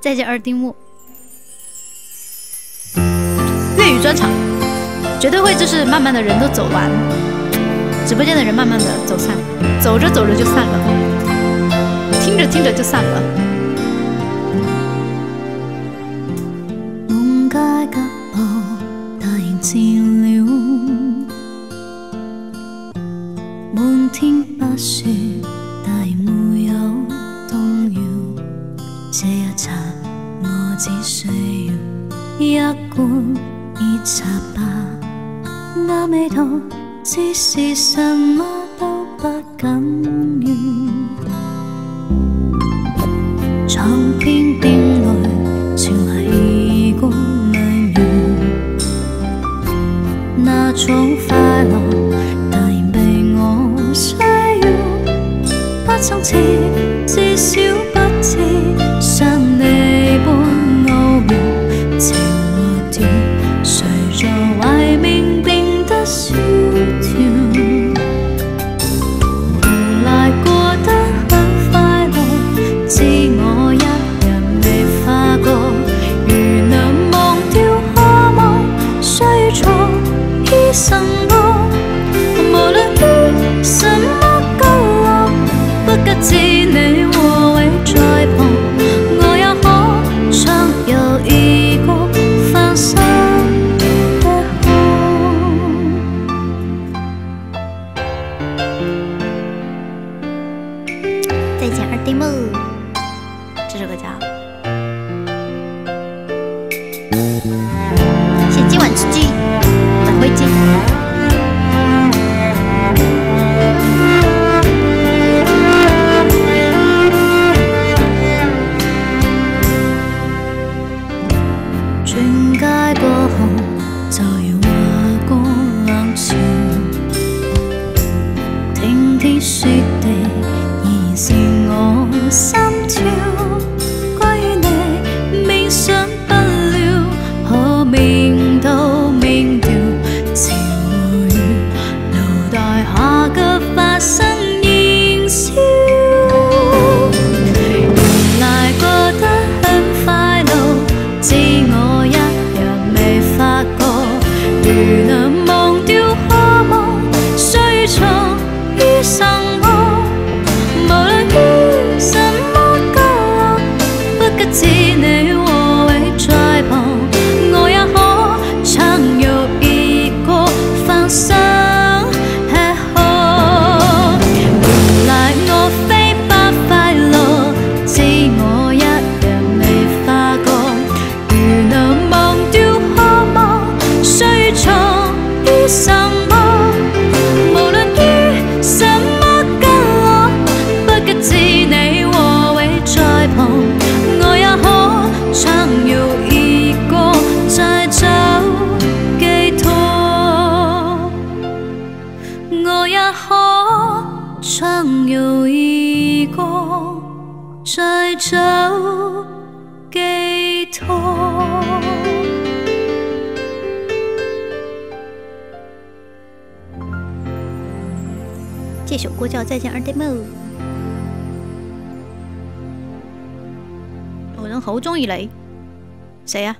再见，二丁目。粤语专场，绝对会就是慢慢的人都走完，直播间的人慢慢的走散，走着走着就散了，听着听着就散了。满天白雪，大没有动摇。这一刹，我只需要一罐热茶吧。那味道，只是什么都不要。梦，这首歌叫。先今晚吃鸡，再回错于什么？无论于什么角落，不及知你偎在旁，我也可唱游异歌再找寄托。我也可唱游异歌再找寄托。这首歌叫《再见二丁目》。有人好中意你，谁呀？